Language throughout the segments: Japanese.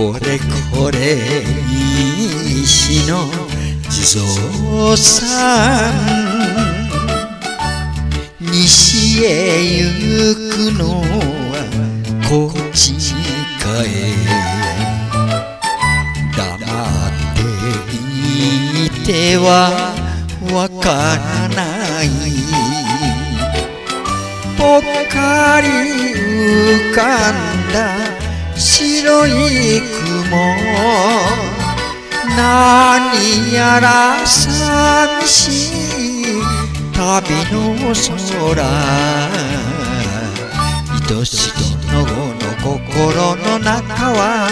これこれ西の地蔵さん西へ行くのはこっちかえ黙っていてはわからないぽっかり浮かんだ白い雲。何やら寂しい旅の空。愛し殿の心の中は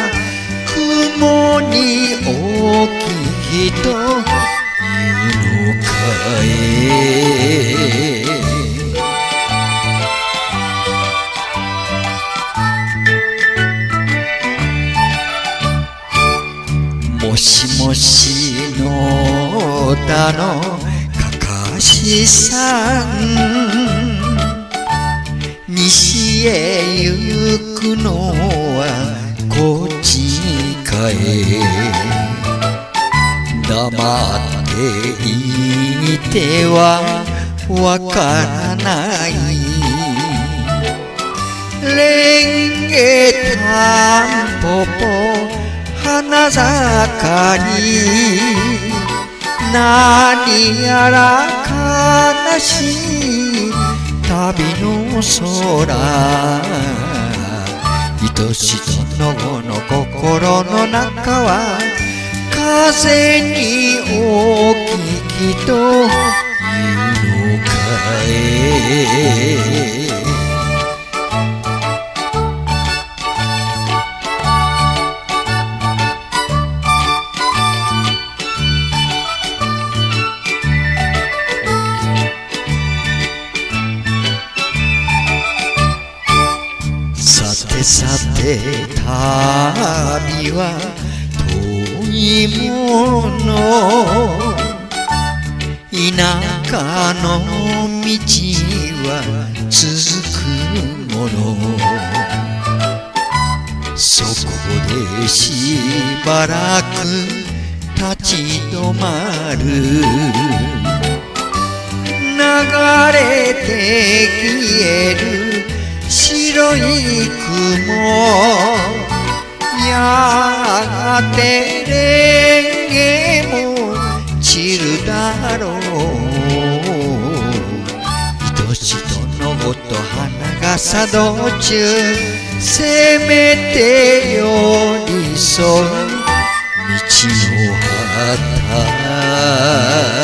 雲に大きいとしもしのだのかかしさん西へ行くのはこっちかえ黙っていてはわからないレンゲタンポポ花盛り何やら悲しい旅の空愛し殿の心の中は風に大ききというのかえてさて旅は遠いもの田舎の道は続くもの。そこでしばらく立ち止まる。流れて消える白い雲やがてレンゲも散るだろう。愛し殿ごと花が作動中せめて寄り添う道の旗